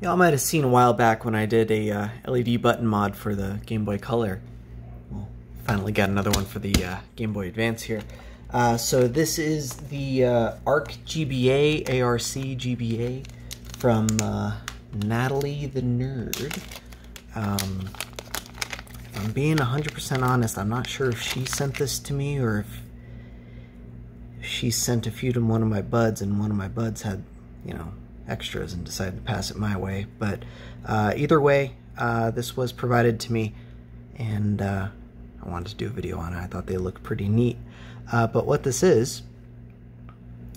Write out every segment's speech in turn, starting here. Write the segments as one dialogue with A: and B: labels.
A: Y'all might have seen a while back when I did a uh, LED button mod for the Game Boy Color. Well, finally got another one for the uh, Game Boy Advance here. Uh, so this is the uh, ARC GBA, ARC GBA from uh, Natalie the Nerd. Um, if I'm being 100% honest, I'm not sure if she sent this to me or if she sent a few to one of my buds and one of my buds had, you know, extras and decided to pass it my way. But uh, either way, uh, this was provided to me, and uh, I wanted to do a video on it. I thought they looked pretty neat. Uh, but what this is,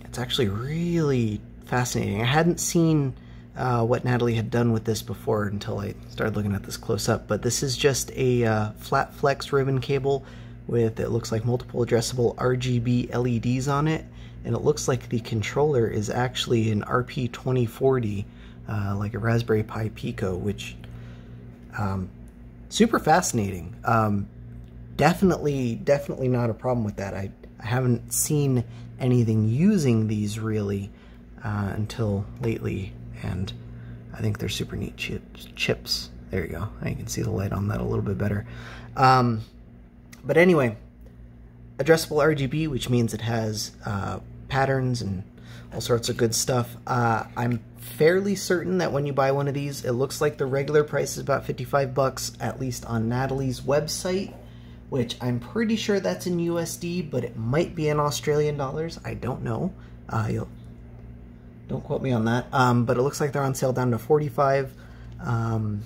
A: it's actually really fascinating. I hadn't seen uh, what Natalie had done with this before until I started looking at this close up. But this is just a uh, flat flex ribbon cable with, it looks like multiple addressable RGB LEDs on it and it looks like the controller is actually an RP2040, uh, like a Raspberry Pi Pico, which um, super fascinating. Um, definitely, definitely not a problem with that. I, I haven't seen anything using these really uh, until lately, and I think they're super neat chips. Chips. There you go. I can see the light on that a little bit better. Um, but anyway, addressable RGB, which means it has uh, patterns and all sorts of good stuff. Uh, I'm fairly certain that when you buy one of these, it looks like the regular price is about 55 bucks, at least on Natalie's website, which I'm pretty sure that's in USD, but it might be in Australian dollars. I don't know. Uh, you'll, don't quote me on that. Um, but it looks like they're on sale down to 45. Um,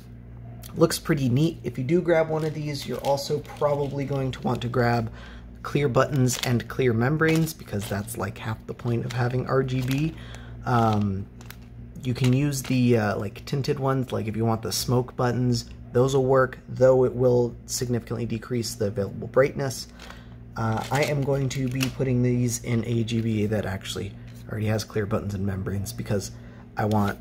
A: looks pretty neat. If you do grab one of these, you're also probably going to want to grab clear buttons and clear membranes because that's like half the point of having RGB. Um, you can use the uh, like tinted ones, like if you want the smoke buttons, those will work, though it will significantly decrease the available brightness. Uh, I am going to be putting these in a GBA that actually already has clear buttons and membranes because I want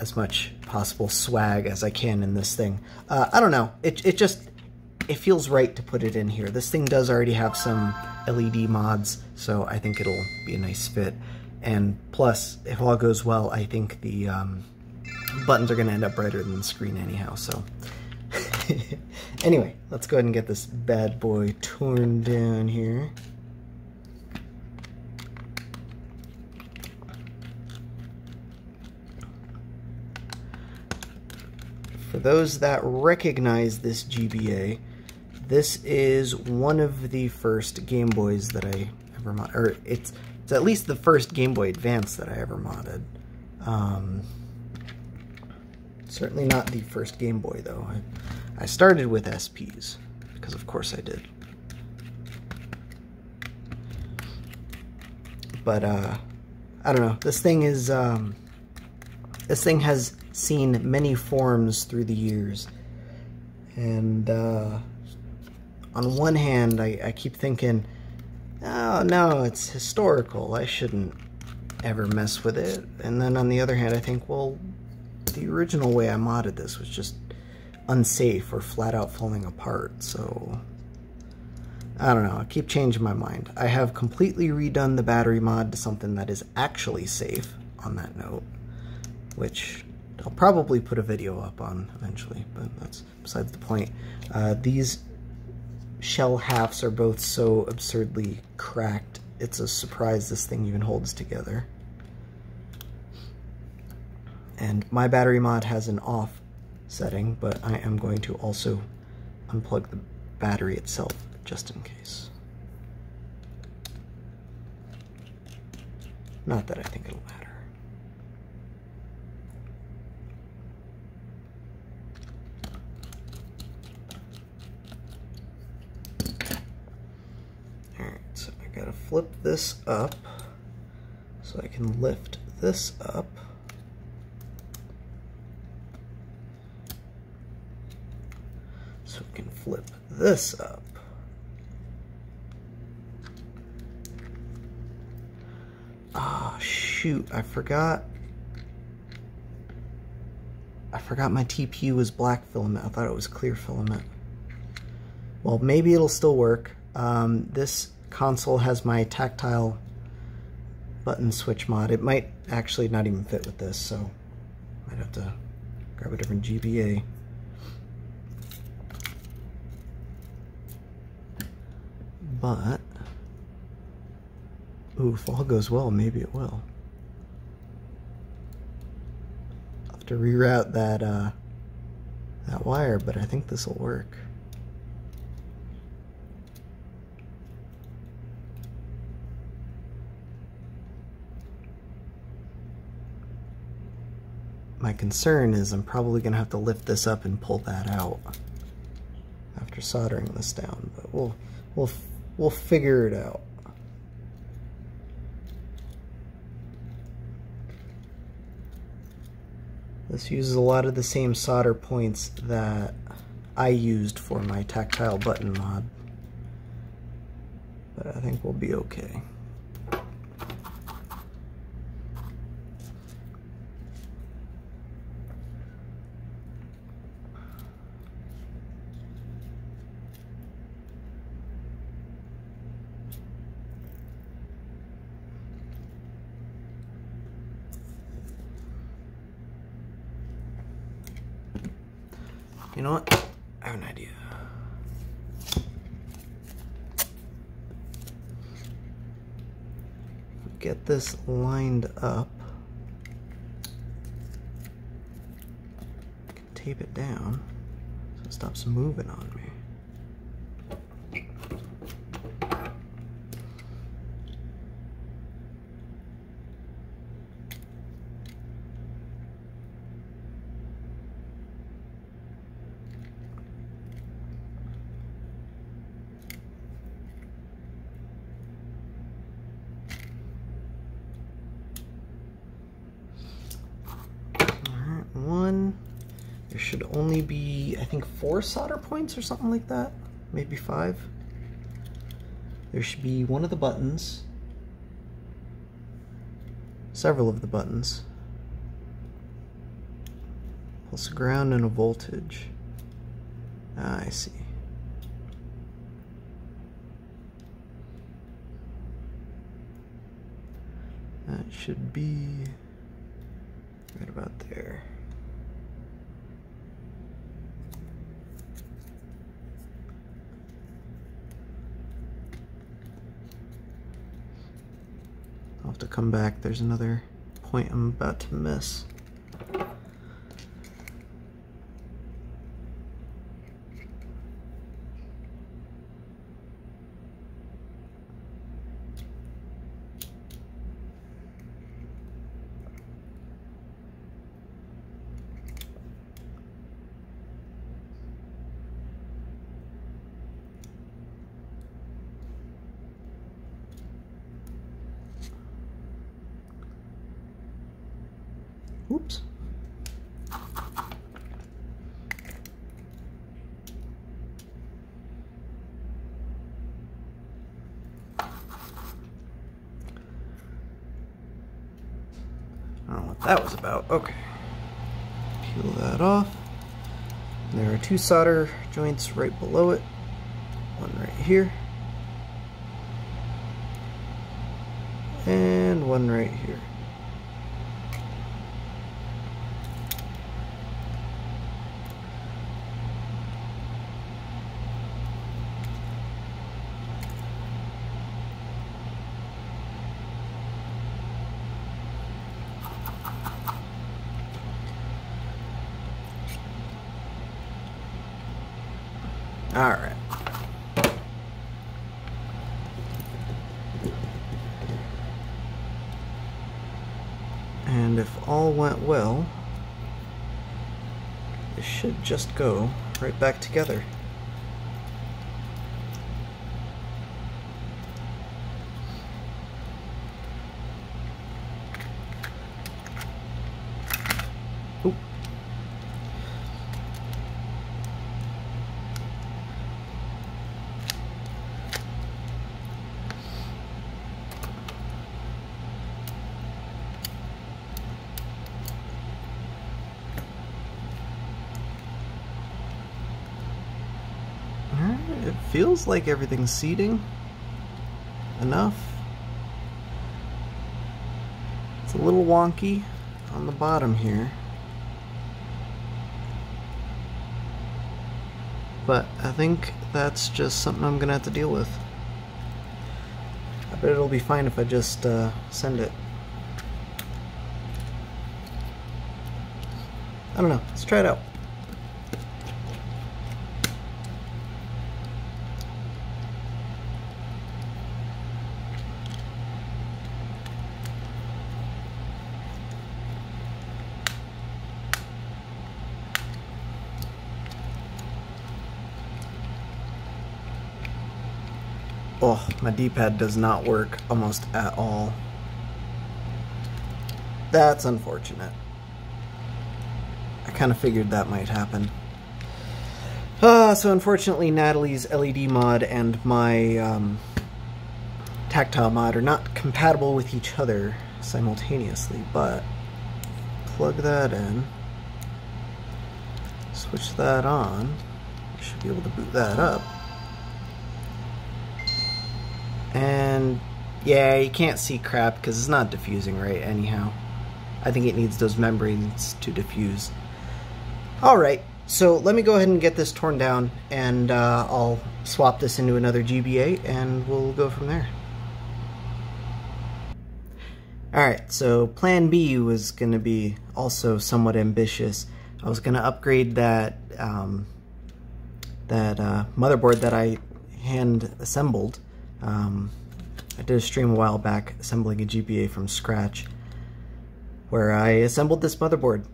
A: as much possible swag as I can in this thing. Uh, I don't know, it, it just, it feels right to put it in here. This thing does already have some LED mods, so I think it'll be a nice fit. And plus, if all goes well, I think the um, buttons are going to end up brighter than the screen anyhow, so... anyway, let's go ahead and get this bad boy torn down here. For those that recognize this GBA, this is one of the first Game Boys that I ever modded, or it's, it's at least the first Game Boy Advance that I ever modded. Um, certainly not the first Game Boy though. I, I started with SPs, because of course I did. But, uh, I don't know, this thing is, um, this thing has seen many forms through the years. And, uh, on one hand, I, I keep thinking, oh no, it's historical. I shouldn't ever mess with it. And then on the other hand, I think, well, the original way I modded this was just unsafe or flat out falling apart. So I don't know. I keep changing my mind. I have completely redone the battery mod to something that is actually safe on that note, which I'll probably put a video up on eventually, but that's besides the point. Uh, these shell halves are both so absurdly cracked. It's a surprise this thing even holds together. And my battery mod has an off setting, but I am going to also unplug the battery itself just in case. Not that I think it'll matter. Gotta flip this up so I can lift this up. So we can flip this up. Ah, oh, shoot, I forgot. I forgot my TPU was black filament. I thought it was clear filament. Well, maybe it'll still work. Um, this console has my tactile button switch mod. It might actually not even fit with this, so Might have to grab a different GBA. But, ooh, if all goes well, maybe it will. I'll have to reroute that, uh, that wire, but I think this will work. My concern is I'm probably going to have to lift this up and pull that out after soldering this down, but we'll we'll we'll figure it out. This uses a lot of the same solder points that I used for my tactile button mod, but I think we'll be okay. You know what? I have an idea. Get this lined up. Tape it down so it stops moving on me. one. There should only be, I think, four solder points or something like that. Maybe five. There should be one of the buttons. Several of the buttons. Plus a ground and a voltage. Ah, I see. That should be right about there. I'll have to come back. There's another point I'm about to miss. Oops. I don't know what that was about. Okay. Peel that off. There are two solder joints right below it. One right here. And one right here. All right. And if all went well, this should just go right back together. feels like everything's seating enough. It's a little wonky on the bottom here. But I think that's just something I'm going to have to deal with. I bet it'll be fine if I just uh, send it. I don't know. Let's try it out. Oh, my D-pad does not work almost at all. That's unfortunate. I kind of figured that might happen. Uh, so unfortunately Natalie's LED mod and my um, tactile mod are not compatible with each other simultaneously, but plug that in, switch that on, should be able to boot that up. Yeah, you can't see crap because it's not diffusing right anyhow. I think it needs those membranes to diffuse. Alright, so let me go ahead and get this torn down and uh, I'll swap this into another GBA and we'll go from there. Alright, so plan B was going to be also somewhat ambitious. I was going to upgrade that um, that uh, motherboard that I hand assembled um, I did a stream a while back assembling a GBA from scratch where I assembled this motherboard.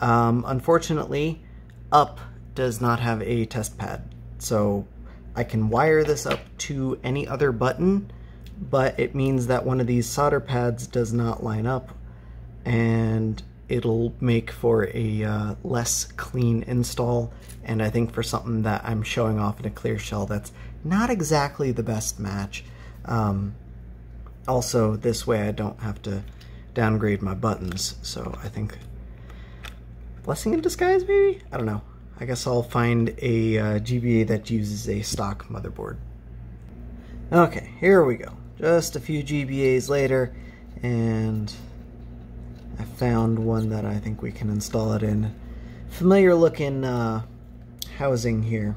A: Um, unfortunately, up does not have a test pad, so I can wire this up to any other button, but it means that one of these solder pads does not line up, and it'll make for a uh, less clean install, and I think for something that I'm showing off in a clear shell, that's not exactly the best match. Um, also, this way I don't have to downgrade my buttons, so I think blessing in disguise, maybe? I don't know. I guess I'll find a uh, GBA that uses a stock motherboard. Okay, here we go. Just a few GBAs later, and I found one that I think we can install it in. Familiar looking uh, housing here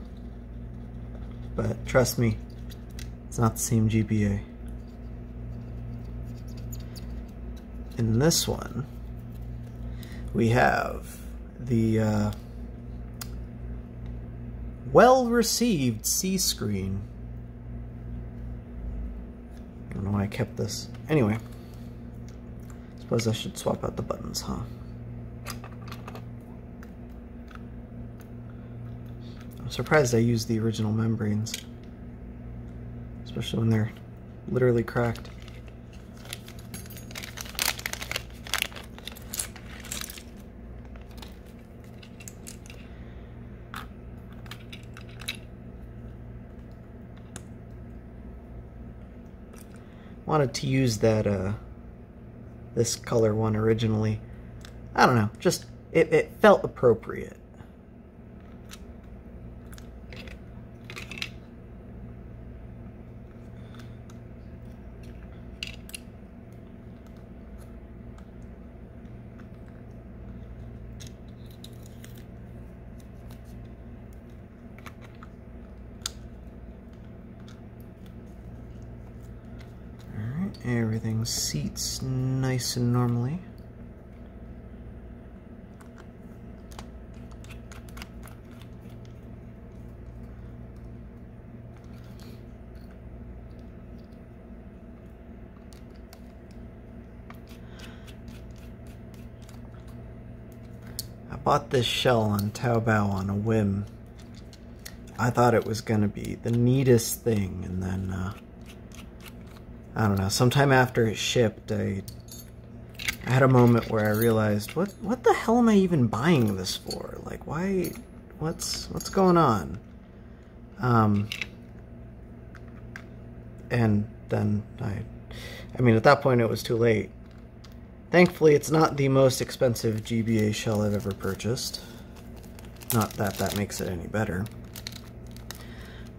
A: but trust me, it's not the same GBA. In this one, we have the uh, well-received C-screen. I don't know why I kept this. Anyway, suppose I should swap out the buttons, huh? I'm surprised I used the original membranes. Especially when they're literally cracked. Wanted to use that, uh, this color one originally. I don't know, just, it, it felt appropriate. Everything seats nice and normally. I bought this shell on Taobao on a whim. I thought it was going to be the neatest thing, and then uh, I don't know, sometime after it shipped, I, I had a moment where I realized, what what the hell am I even buying this for? Like, why, what's, what's going on? Um, and then I, I mean, at that point it was too late. Thankfully, it's not the most expensive GBA shell I've ever purchased. Not that that makes it any better.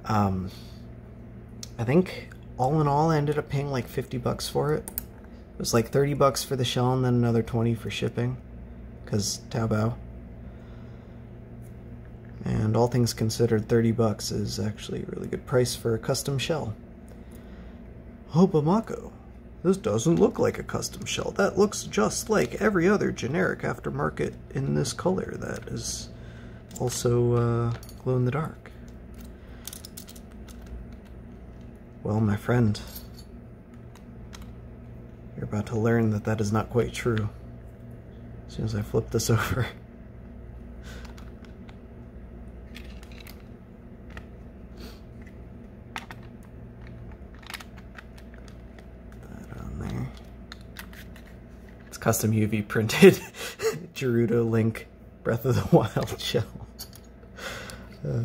A: Um, I think all in all, I ended up paying like 50 bucks for it. It was like 30 bucks for the shell and then another 20 for shipping. Because Taobao. And all things considered, 30 bucks is actually a really good price for a custom shell. Oh, Bamako, this doesn't look like a custom shell. That looks just like every other generic aftermarket in this color that is also uh, glow in the dark. Well, my friend, you're about to learn that that is not quite true. As soon as I flip this over. That on there. It's custom UV printed Gerudo Link Breath of the Wild shell. Uh.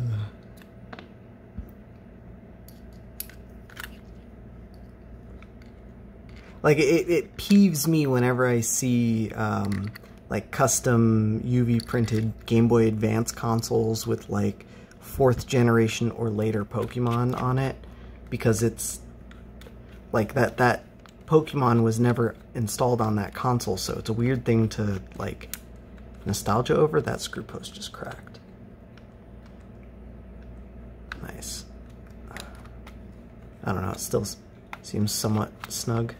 A: Like, it, it peeves me whenever I see, um, like, custom UV printed Game Boy Advance consoles with, like, fourth generation or later Pokemon on it. Because it's, like, that, that Pokemon was never installed on that console, so it's a weird thing to, like, nostalgia over. That screw post just cracked. Nice. I don't know, it still seems somewhat snug.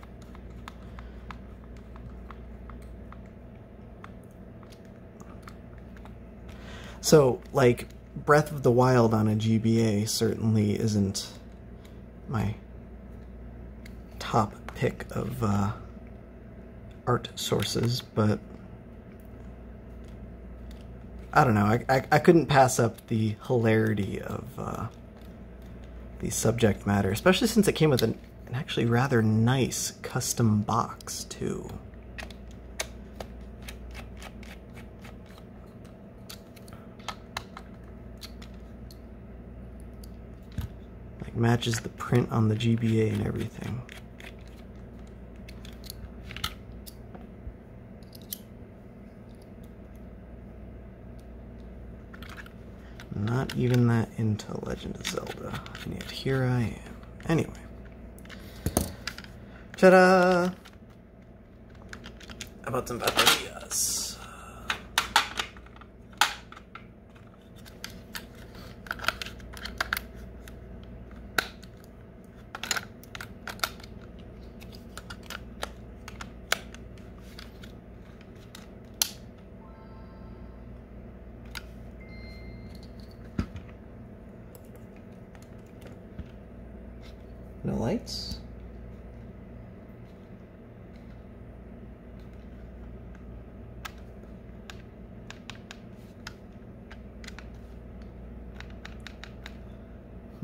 A: So, like, Breath of the Wild on a GBA certainly isn't my top pick of uh, art sources, but I don't know. I, I, I, couldn't pass up the hilarity of uh, the subject matter, especially since it came with an, an actually rather nice custom box, too. Matches the print on the GBA and everything. Not even that into Legend of Zelda. And yet here I am. Anyway. Ta-da! About some baterías? No lights?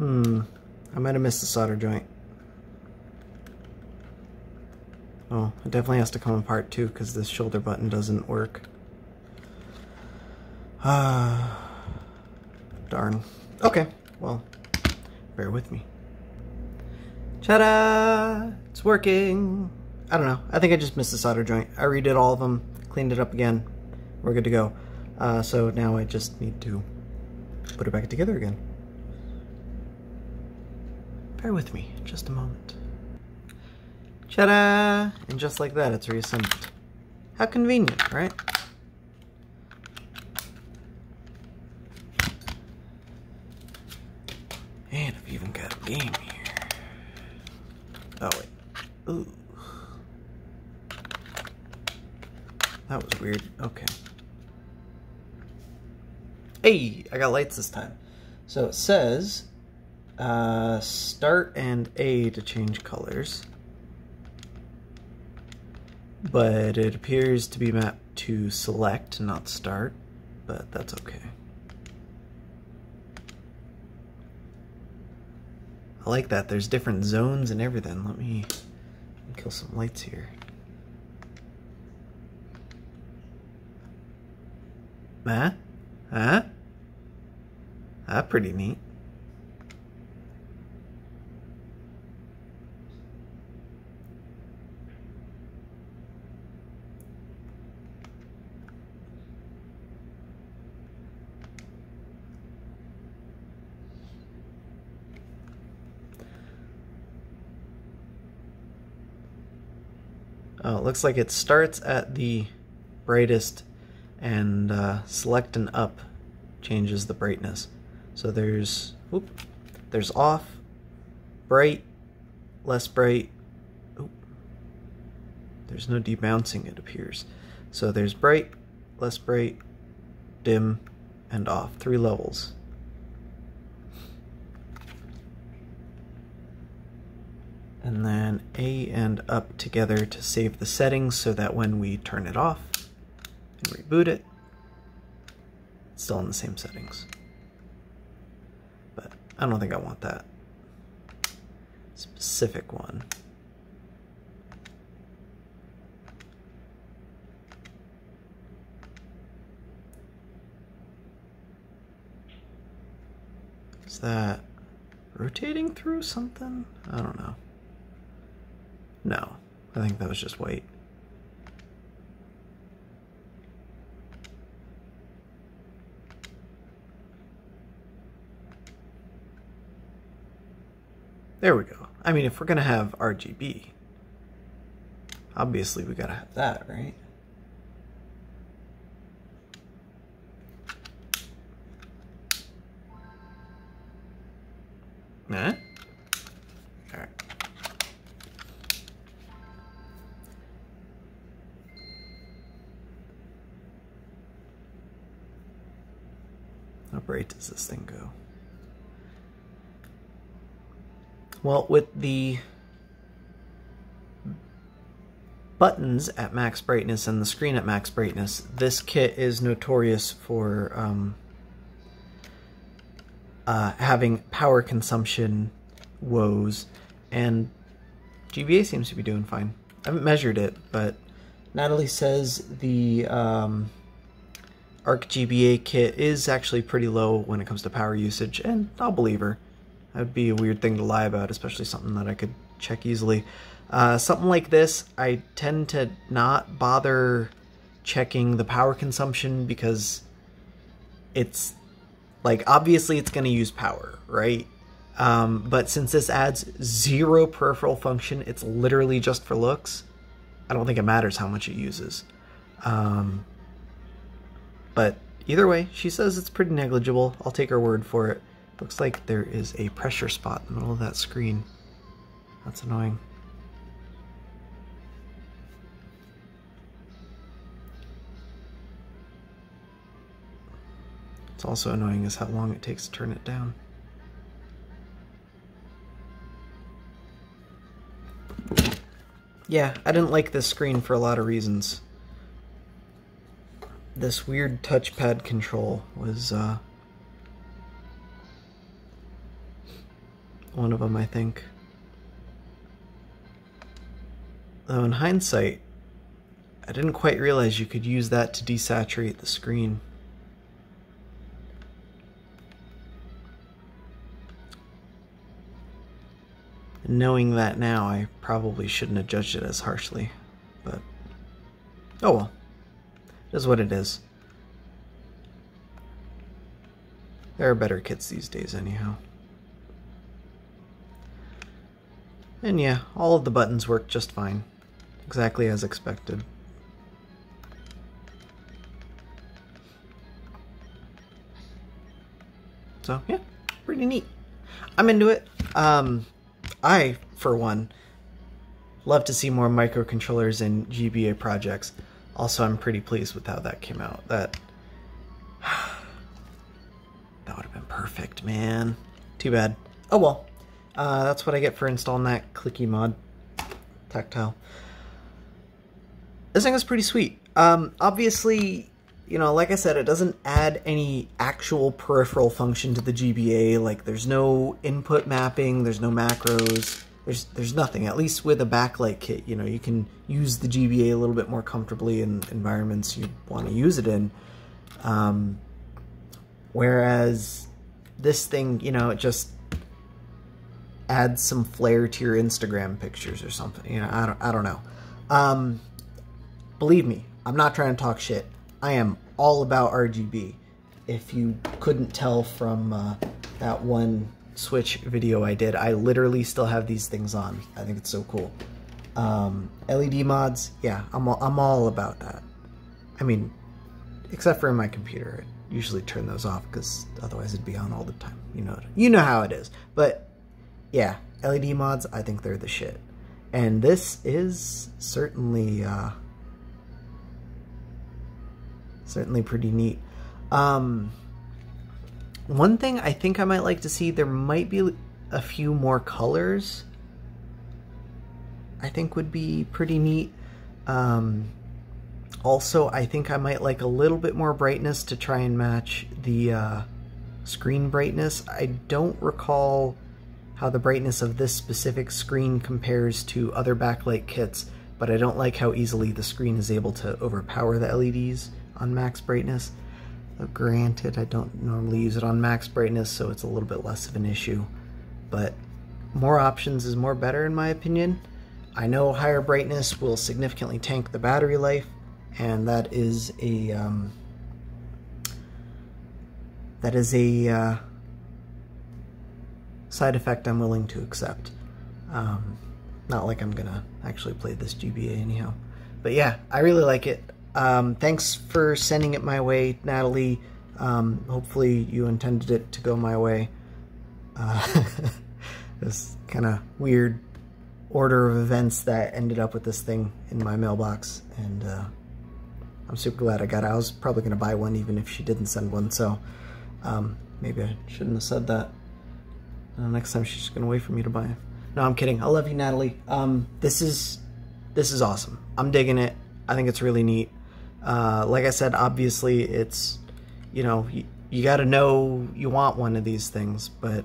A: Hmm, I might have missed the solder joint. Oh, it definitely has to come apart too because this shoulder button doesn't work. Ah, darn. Okay, well, bear with me. Ta-da! It's working! I don't know. I think I just missed the solder joint. I redid all of them, cleaned it up again. We're good to go. Uh, so now I just need to put it back together again. Bear with me just a moment. Ta-da! And just like that, it's reassembled. How convenient, right? And I've even got a game here. Oh, wait. Ooh. That was weird. Okay. Hey, I got lights this time. So it says uh, start and A to change colors. But it appears to be mapped to select, not start, but that's okay. I like that. There's different zones and everything. Let me kill some lights here. Huh? Huh? That's pretty neat. It looks like it starts at the brightest and uh, select and up changes the brightness. So there's whoop, there's off, bright, less bright. Oop. There's no debouncing, it appears. So there's bright, less bright, dim, and off. Three levels. And then A and up together to save the settings so that when we turn it off and reboot it, it's still in the same settings. But I don't think I want that specific one. Is that rotating through something? I don't know. No, I think that was just white. There we go. I mean, if we're going to have RGB, obviously we got to have that, right? Well, with the buttons at max brightness and the screen at max brightness, this kit is notorious for um, uh, having power consumption woes, and GBA seems to be doing fine. I haven't measured it, but Natalie says the um, Arc GBA kit is actually pretty low when it comes to power usage, and I'll believe her. That would be a weird thing to lie about, especially something that I could check easily. Uh, something like this, I tend to not bother checking the power consumption because it's like obviously it's going to use power, right? Um, but since this adds zero peripheral function, it's literally just for looks. I don't think it matters how much it uses. Um, but either way, she says it's pretty negligible. I'll take her word for it. Looks like there is a pressure spot in the middle of that screen. That's annoying. It's also annoying is how long it takes to turn it down. Yeah, I didn't like this screen for a lot of reasons. This weird touchpad control was uh, one of them, I think. Though in hindsight, I didn't quite realize you could use that to desaturate the screen. knowing that now, I probably shouldn't have judged it as harshly. But, oh well. It is what it is. There are better kits these days, anyhow. And yeah, all of the buttons work just fine. Exactly as expected. So, yeah, pretty neat. I'm into it. Um, I, for one, love to see more microcontrollers in GBA projects. Also, I'm pretty pleased with how that came out. That that would have been perfect, man. Too bad. Oh well. Uh, that's what I get for installing that clicky mod. Tactile. This thing is pretty sweet. Um, obviously, you know, like I said, it doesn't add any actual peripheral function to the GBA. Like, there's no input mapping, there's no macros, there's there's nothing. At least with a backlight kit, you know, you can use the GBA a little bit more comfortably in environments you want to use it in. Um, whereas this thing, you know, it just adds some flair to your Instagram pictures or something. You know, I don't, I don't know. Um, believe me, I'm not trying to talk shit. I am all about RGB. If you couldn't tell from uh, that one Switch video I did, I literally still have these things on. I think it's so cool. Um, LED mods, yeah, I'm all, I'm all about that. I mean, except for in my computer. I usually turn those off because otherwise it'd be on all the time. You know, you know how it is. But yeah, LED mods, I think they're the shit. And this is certainly, uh, certainly pretty neat. Um, one thing I think I might like to see, there might be a few more colors. I think would be pretty neat. Um, also, I think I might like a little bit more brightness to try and match the uh, screen brightness. I don't recall how the brightness of this specific screen compares to other backlight kits, but I don't like how easily the screen is able to overpower the LEDs on max brightness. granted, I don't normally use it on max brightness, so it's a little bit less of an issue, but more options is more better in my opinion. I know higher brightness will significantly tank the battery life, and that is a um, that is a uh, side effect I'm willing to accept. Um, not like I'm gonna actually play this GBA anyhow, but yeah, I really like it. Um, thanks for sending it my way, Natalie. Um, hopefully you intended it to go my way. Uh, this kind of weird order of events that ended up with this thing in my mailbox, and uh, I'm super glad I got it. I was probably going to buy one even if she didn't send one, so um, maybe I shouldn't have said that. Next time she's just to wait for me to buy it. No, I'm kidding. I love you, Natalie. Um, this is this is awesome. I'm digging it. I think it's really neat. Uh, like I said, obviously it's, you know, you, you got to know you want one of these things, but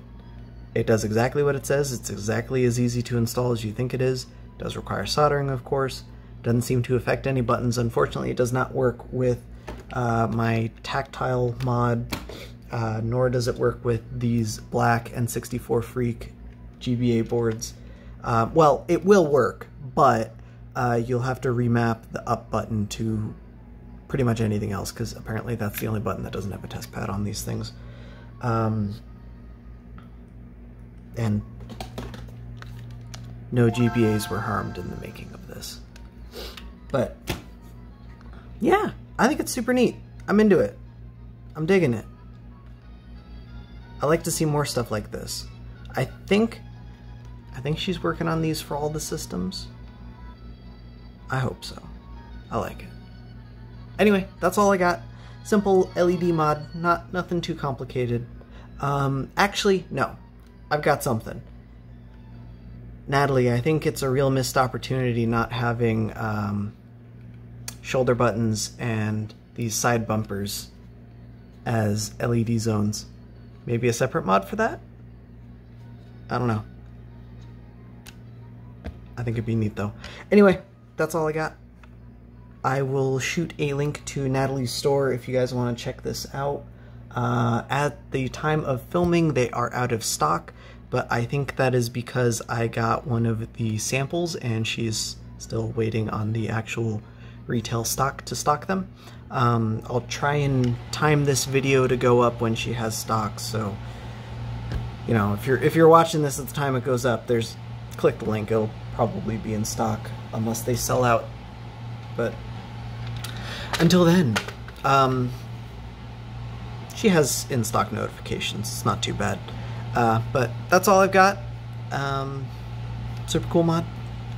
A: it does exactly what it says. It's exactly as easy to install as you think it is. It does require soldering, of course. Doesn't seem to affect any buttons. Unfortunately, it does not work with uh, my tactile mod, uh, nor does it work with these black N64 Freak GBA boards. Uh, well, it will work, but uh, you'll have to remap the up button to pretty much anything else, because apparently that's the only button that doesn't have a test pad on these things. Um, and no GBAs were harmed in the making of this. But yeah, I think it's super neat. I'm into it. I'm digging it. I like to see more stuff like this. I think I think she's working on these for all the systems. I hope so. I like it. Anyway, that's all I got. Simple LED mod, not nothing too complicated. Um, actually, no. I've got something. Natalie, I think it's a real missed opportunity not having um, shoulder buttons and these side bumpers as LED zones. Maybe a separate mod for that? I don't know. I think it'd be neat though. Anyway, that's all I got. I will shoot a link to Natalie's store if you guys want to check this out. Uh, at the time of filming, they are out of stock, but I think that is because I got one of the samples and she's still waiting on the actual retail stock to stock them. Um, I'll try and time this video to go up when she has stock, so you know, if you're if you're watching this at the time it goes up, there's click the link, it'll probably be in stock unless they sell out. But until then, um, she has in-stock notifications. It's not too bad. Uh, but that's all I've got. Um, super cool mod.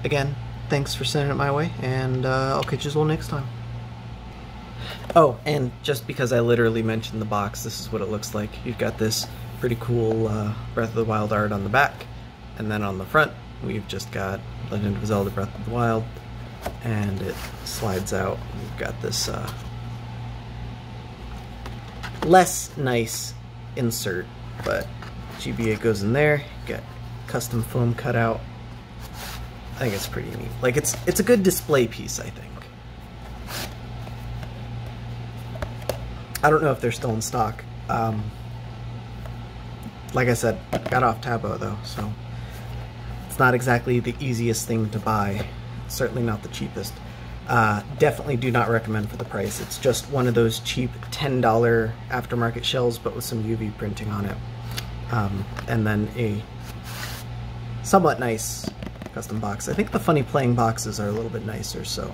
A: Again, thanks for sending it my way, and uh, I'll catch you all next time. Oh, and just because I literally mentioned the box, this is what it looks like. You've got this pretty cool uh, Breath of the Wild art on the back, and then on the front, we've just got Legend of Zelda Breath of the Wild, and it slides out. We've got this uh, less nice insert, but GBA goes in there. Got custom foam cutout. I think it's pretty neat. Like it's it's a good display piece, I think. I don't know if they're still in stock. Um, like I said, got off Taobao though, so it's not exactly the easiest thing to buy. Certainly not the cheapest. Uh, definitely do not recommend for the price. It's just one of those cheap $10 aftermarket shells, but with some UV printing on it. Um, and then a somewhat nice custom box. I think the FunnyPlaying boxes are a little bit nicer, so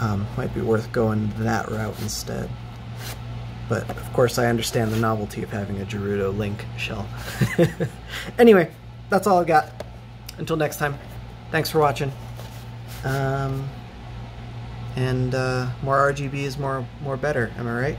A: Um, might be worth going that route instead. But of course, I understand the novelty of having a Gerudo Link shell. anyway, that's all I've got. Until next time, thanks for watching. Um, and uh, more RGB is more more better. Am I right?